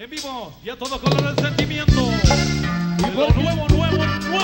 En vivo y a todo color el sentimiento. Y por nuevo, nuevo, nuevo.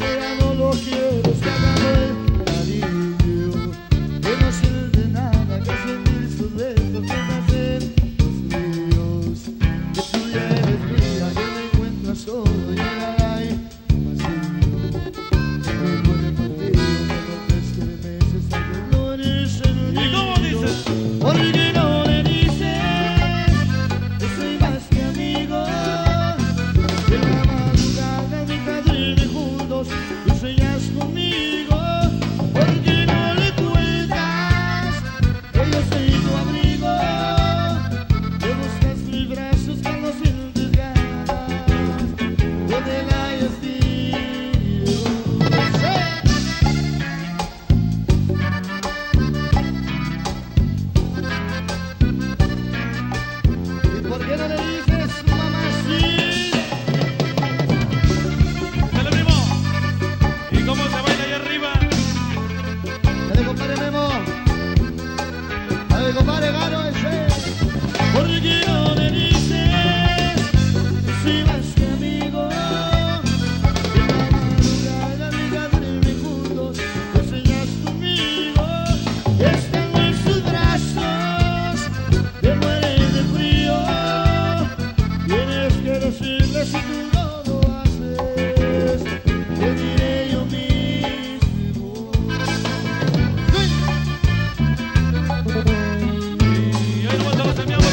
Thank. ¿Por qué no le dices mamá? Sí. ¡Sale, primo! ¿Y cómo se va allá arriba? ¡Sale, compadre, primo! ¡Sale, compadre! Seigneur.